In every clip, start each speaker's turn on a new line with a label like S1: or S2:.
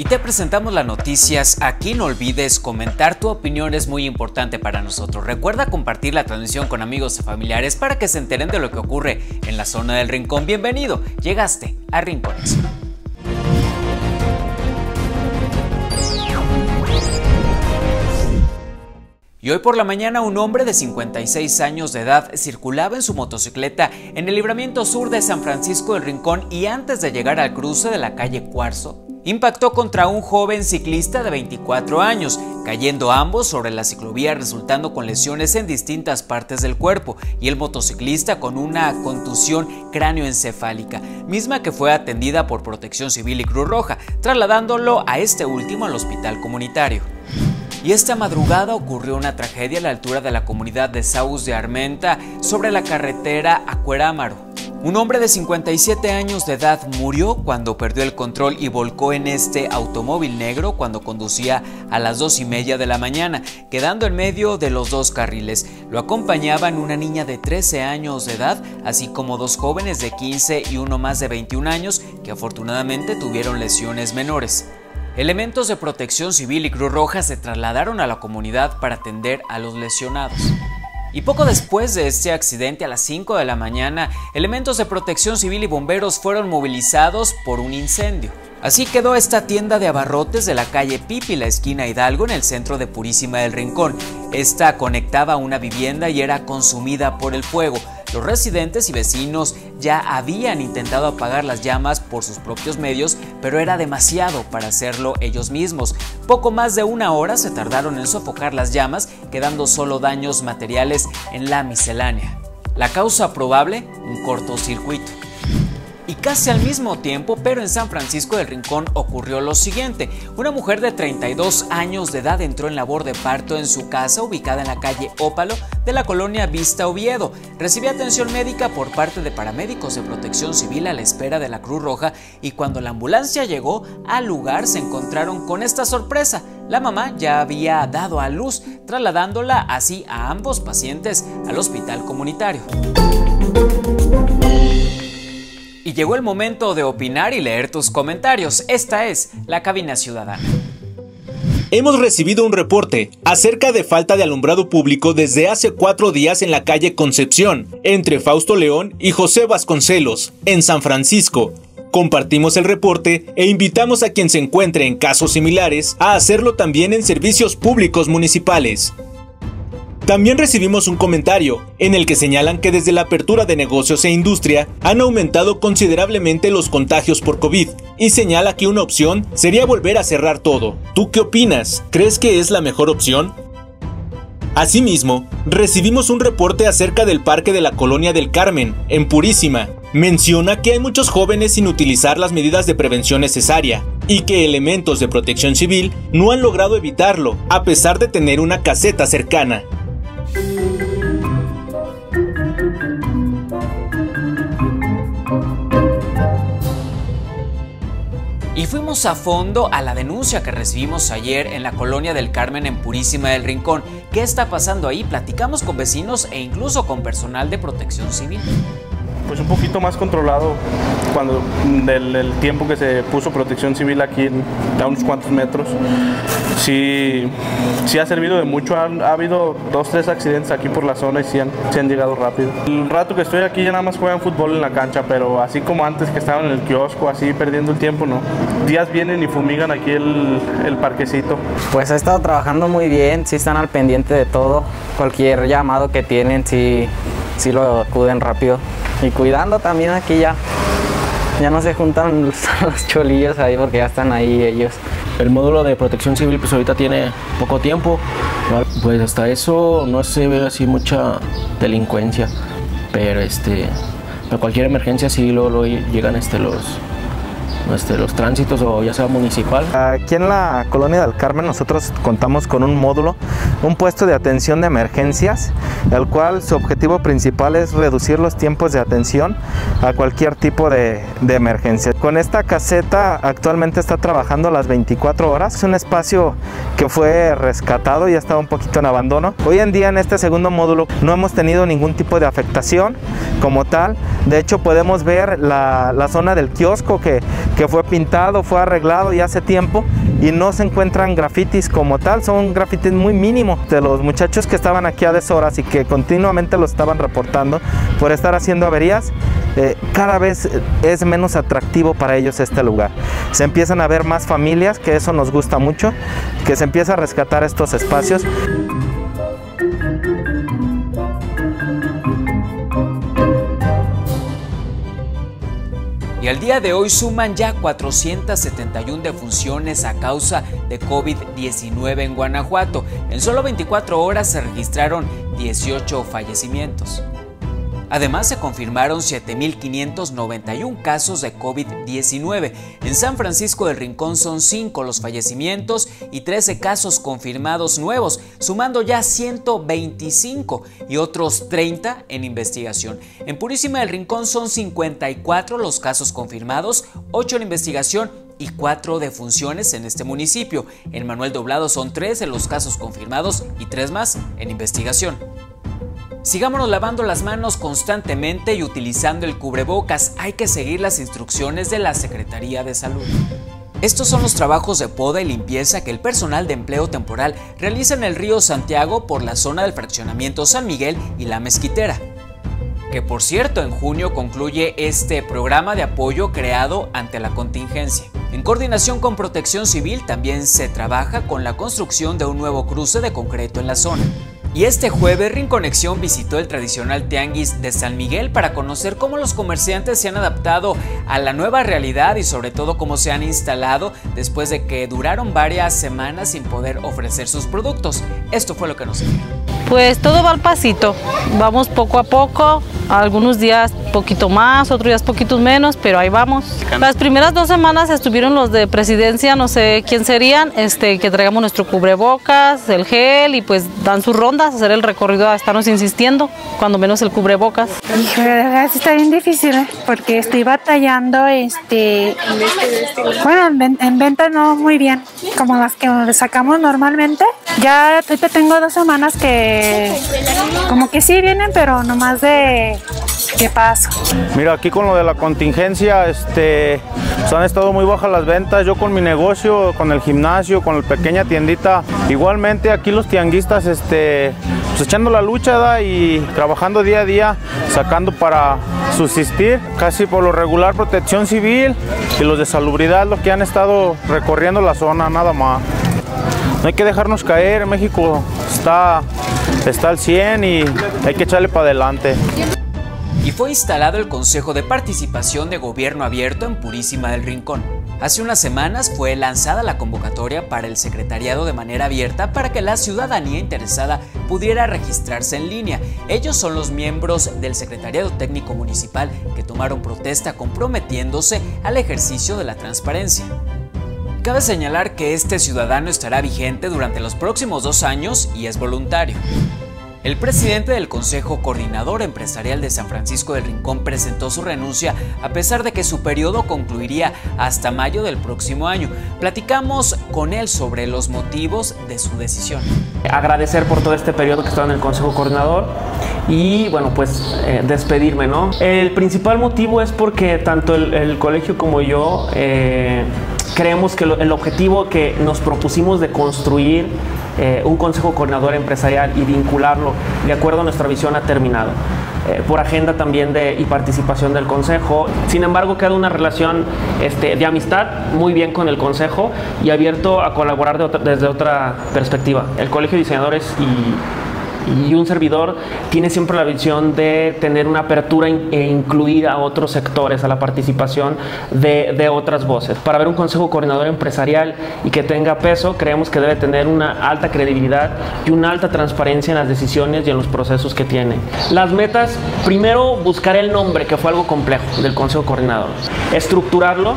S1: Y te presentamos las noticias. Aquí no olvides comentar tu opinión, es muy importante para nosotros. Recuerda compartir la transmisión con amigos y familiares para que se enteren de lo que ocurre en la zona del Rincón. Bienvenido, llegaste a Rincones. Y hoy por la mañana un hombre de 56 años de edad circulaba en su motocicleta en el libramiento sur de San Francisco del Rincón y antes de llegar al cruce de la calle Cuarzo, impactó contra un joven ciclista de 24 años, cayendo ambos sobre la ciclovía resultando con lesiones en distintas partes del cuerpo y el motociclista con una contusión cráneoencefálica, misma que fue atendida por Protección Civil y Cruz Roja, trasladándolo a este último al hospital comunitario. Y esta madrugada ocurrió una tragedia a la altura de la comunidad de Saus de Armenta sobre la carretera Acuerámaro. Un hombre de 57 años de edad murió cuando perdió el control y volcó en este automóvil negro cuando conducía a las dos y media de la mañana, quedando en medio de los dos carriles. Lo acompañaban una niña de 13 años de edad, así como dos jóvenes de 15 y uno más de 21 años que afortunadamente tuvieron lesiones menores. Elementos de protección civil y Cruz Roja se trasladaron a la comunidad para atender a los lesionados. Y poco después de este accidente, a las 5 de la mañana, elementos de protección civil y bomberos fueron movilizados por un incendio. Así quedó esta tienda de abarrotes de la calle Pipi, la esquina Hidalgo, en el centro de Purísima del Rincón. Esta conectaba a una vivienda y era consumida por el fuego. Los residentes y vecinos ya habían intentado apagar las llamas por sus propios medios, pero era demasiado para hacerlo ellos mismos. Poco más de una hora se tardaron en sofocar las llamas, quedando solo daños materiales en la miscelánea. La causa probable, un cortocircuito. Y casi al mismo tiempo, pero en San Francisco del Rincón ocurrió lo siguiente. Una mujer de 32 años de edad entró en labor de parto en su casa ubicada en la calle Ópalo de la colonia Vista Oviedo. Recibió atención médica por parte de paramédicos de protección civil a la espera de la Cruz Roja y cuando la ambulancia llegó al lugar se encontraron con esta sorpresa. La mamá ya había dado a luz, trasladándola así a ambos pacientes al hospital comunitario. Y llegó el momento de opinar y leer tus comentarios. Esta es la cabina ciudadana.
S2: Hemos recibido un reporte acerca de falta de alumbrado público desde hace cuatro días en la calle Concepción, entre Fausto León y José Vasconcelos, en San Francisco. Compartimos el reporte e invitamos a quien se encuentre en casos similares a hacerlo también en servicios públicos municipales. También recibimos un comentario en el que señalan que desde la apertura de negocios e industria han aumentado considerablemente los contagios por COVID y señala que una opción sería volver a cerrar todo. ¿Tú qué opinas? ¿Crees que es la mejor opción? Asimismo, recibimos un reporte acerca del Parque de la Colonia del Carmen, en Purísima. Menciona que hay muchos jóvenes sin utilizar las medidas de prevención necesaria y que elementos de protección civil no han logrado evitarlo, a pesar de tener una caseta cercana.
S1: Y fuimos a fondo a la denuncia que recibimos ayer en la colonia del Carmen en Purísima del Rincón. ¿Qué está pasando ahí? Platicamos con vecinos e incluso con personal de protección civil
S3: pues un poquito más controlado cuando del, tiempo que se puso protección civil aquí a unos cuantos metros. Sí, sí ha servido de mucho. Ha, habido dos, tres accidentes aquí por la zona y sí han, han, llegado rápido. El rato que estoy aquí ya nada más juegan fútbol en la cancha, pero así como antes que estaban en el kiosco, así perdiendo el tiempo, no. Días vienen y fumigan aquí el, el parquecito.
S4: Pues ha estado trabajando muy bien, sí están al pendiente de todo. Cualquier llamado que tienen, sí, sí lo acuden rápido y cuidando también aquí ya. Ya no se juntan los, cholillos ahí porque ya están ahí ellos.
S5: El módulo de protección civil pues ahorita tiene poco tiempo, pues hasta eso no se ve así mucha delincuencia, pero este, para cualquier emergencia sí luego, llegan este, los, este, los tránsitos o ya sea municipal.
S6: Aquí en la colonia del Carmen nosotros contamos con un módulo, un puesto de atención de emergencias, el cual su objetivo principal es reducir los tiempos de atención a cualquier tipo de, emergencia. Con esta caseta actualmente está trabajando las 24 horas, es un espacio que fue rescatado y ha estado un poquito en abandono. Hoy en día en este segundo módulo no hemos tenido ningún tipo de afectación como tal, de hecho podemos ver la, la zona del kiosco que que fue pintado, fue arreglado ya hace tiempo y no se encuentran grafitis como tal, son grafitis muy mínimos de los muchachos que estaban aquí a deshoras y que continuamente lo estaban reportando por estar haciendo averías. Eh, cada vez es menos atractivo para ellos este lugar. Se empiezan a ver más familias, que eso nos gusta mucho, que se empieza a rescatar estos espacios.
S1: Y al día de hoy suman ya 471 defunciones a causa de COVID-19 en Guanajuato. En solo 24 horas se registraron 18 fallecimientos. Además, se confirmaron 7.591 casos de COVID-19. En San Francisco del Rincón son 5 los fallecimientos y 13 casos confirmados nuevos, sumando ya 125 y otros 30 en investigación. En Purísima del Rincón son 54 los casos confirmados, 8 en investigación y 4 defunciones en este municipio. En Manuel Doblado son 13 los casos confirmados y 3 más en investigación. Sigámonos lavando las manos constantemente y utilizando el cubrebocas. Hay que seguir las instrucciones de la Secretaría de Salud. Estos son los trabajos de poda y limpieza que el personal de empleo temporal realiza en el río Santiago por la zona del fraccionamiento San Miguel y la Mezquitera. Que por cierto, en junio concluye este programa de apoyo creado ante la contingencia. En coordinación con Protección Civil también se trabaja con la construcción de un nuevo cruce de concreto en la zona. Y este jueves Rinconexión visitó el tradicional tianguis de San Miguel para conocer cómo los comerciantes se han adaptado a la nueva realidad y sobre todo cómo se han instalado después de que duraron varias semanas sin poder ofrecer sus productos. Esto fue lo que nos dijeron.
S7: Pues todo va al pasito, vamos poco a poco, algunos días poquito más, otros días poquitos menos, pero ahí vamos. Las primeras dos semanas estuvieron los de presidencia, no sé quién serían, este, que traigamos nuestro cubrebocas, el gel y pues dan sus rondas, hacer el recorrido a estarnos insistiendo, cuando menos el cubrebocas.
S8: Hijo, de verdad está bien difícil, ¿eh? porque estoy batallando, este, bueno, en, en venta no muy bien, como las que sacamos normalmente. Ya ahorita tengo dos semanas que como que sí vienen, pero nomás de qué paso.
S3: Mira, aquí con lo de la contingencia, este, pues han estado muy bajas las ventas. Yo con mi negocio, con el gimnasio, con la pequeña tiendita, igualmente aquí los tianguistas, este, pues echando la lucha y trabajando día a día, sacando para subsistir. Casi por lo regular, Protección Civil y los de Salubridad, los que han estado recorriendo la zona, nada más. No hay que dejarnos caer, México está, está al 100 y hay que echarle para adelante.
S1: y fue instalado el Consejo de Participación de Gobierno Abierto en Purísima del Rincón. Hace unas semanas fue lanzada la convocatoria para el secretariado de manera abierta para que la ciudadanía interesada pudiera registrarse en línea. Ellos son los miembros del Secretariado Técnico Municipal que tomaron protesta comprometiéndose al ejercicio de la transparencia. Cabe señalar que este ciudadano estará vigente durante los próximos dos años y es voluntario. El presidente del Consejo Coordinador Empresarial de San Francisco del Rincón presentó su renuncia a pesar de que su periodo concluiría hasta mayo del próximo año. Platicamos con él sobre los motivos de su decisión.
S9: agradecer por todo este periodo que estaba en el Consejo Coordinador y bueno, pues eh, despedirme, ¿no? El principal motivo es porque tanto el, colegio como yo eh, creemos que el objetivo que nos propusimos de construir eh, un Consejo Coordinador Empresarial y vincularlo de acuerdo a nuestra visión ha terminado. Eh, por agenda también de, y participación del Consejo. Sin embargo, queda una relación este, de amistad muy bien con el Consejo y abierto a colaborar desde otra perspectiva. El Colegio de Diseñadores y, y un servidor tiene siempre la visión de tener una apertura e incluir a otros sectores, a la participación de, de otras voces. Para ver un Consejo Coordinador Empresarial y que tenga peso, creemos que debe tener una alta credibilidad y una alta transparencia en las decisiones y en los procesos que tiene. Las metas, primero buscar el nombre, que fue algo complejo del Consejo Coordinador, estructurarlo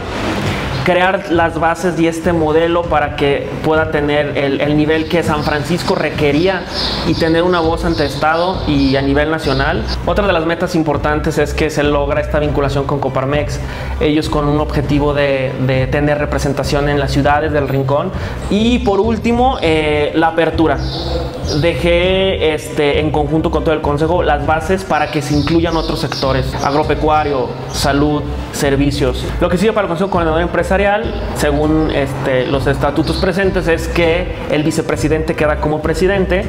S9: crear las bases y este modelo para que pueda tener el, el nivel que San Francisco requería y tener una voz ante Estado y a nivel nacional. Otra de las metas importantes es que se logra esta vinculación con Coparmex, ellos con un objetivo de, de tener representación en las ciudades del Rincón. Y por último, eh, la apertura. Dejé este, en conjunto con todo el Consejo las bases para que se incluyan otros sectores, agropecuario, salud, servicios. Lo que sigue para el Consejo Coordinador Empresarial, según este, los estatutos presentes, es que el vicepresidente queda como presidente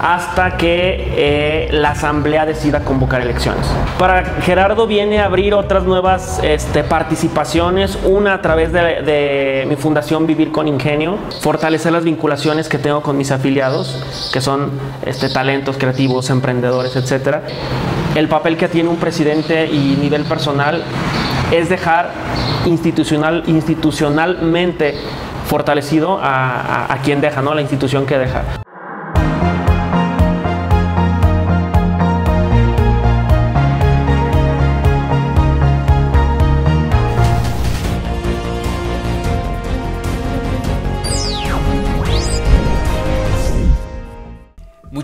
S9: hasta que eh, la asamblea decida convocar elecciones. Para Gerardo viene a abrir otras nuevas este, participaciones, una a través de, de, mi fundación Vivir con Ingenio, fortalecer las vinculaciones que tengo con mis afiliados, que son este, talentos creativos, emprendedores, etc. El papel que tiene un presidente y nivel personal es dejar institucional, institucionalmente fortalecido a, a, a quien deja, ¿no? la institución que deja.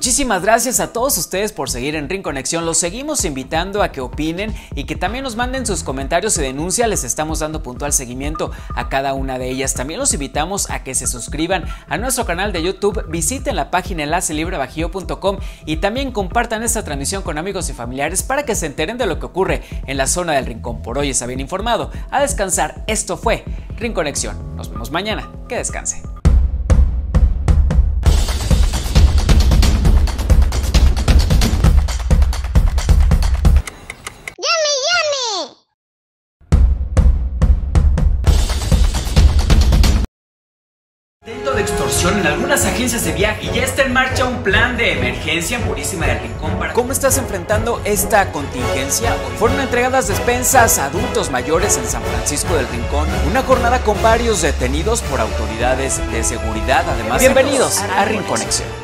S1: Muchísimas gracias a todos ustedes por seguir en Rinconexión. Los seguimos invitando a que opinen y que también nos manden sus comentarios y denuncias. Les estamos dando puntual seguimiento a cada una de ellas. También los invitamos a que se suscriban a nuestro canal de YouTube, visiten la página enlacelibrebajío.com y también compartan esta transmisión con amigos y familiares para que se enteren de lo que ocurre en la zona del Rincón. Por hoy está bien informado. A descansar. Esto fue Rinconexión. Nos vemos mañana. Que descanse. En algunas agencias de viaje y ya está en marcha un plan de emergencia en Purísima del Rincón para cómo estás enfrentando esta contingencia. Hoy fueron entregadas despensas a adultos mayores en San Francisco del Rincón, una jornada con varios detenidos por autoridades de seguridad. Además, bienvenidos a Rinconexión.